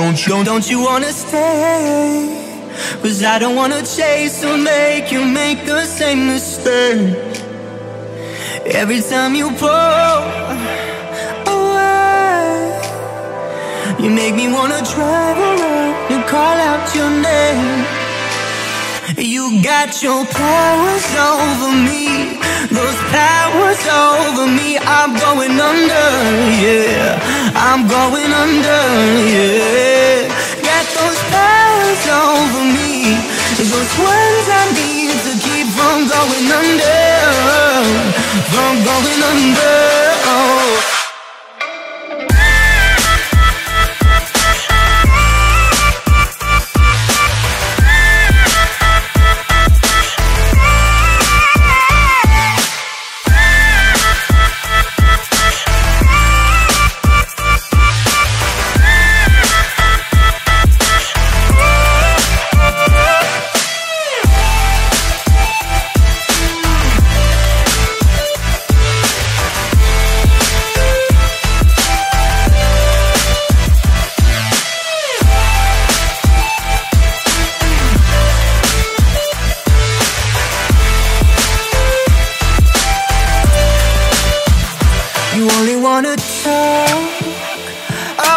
want you. Don't, don't you wanna stay? Cause I don't wanna chase or make you make the same mistake. Every time you pull away, you make me wanna drive around and call out your name. You got your powers over me, those powers over me. I'm going under, yeah. I'm going under, yeah. Going under, from going under.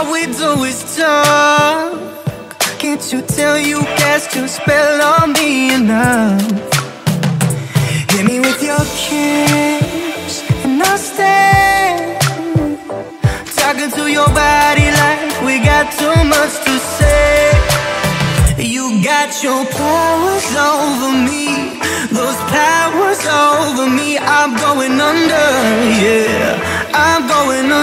All we do is talk. Can't you tell you cast your spell on me enough? Hit me with your kiss, and I'll stay. Talking to your body like we got too much to say. You got your powers over me, those powers over me. I'm going under, yeah. I'm going under,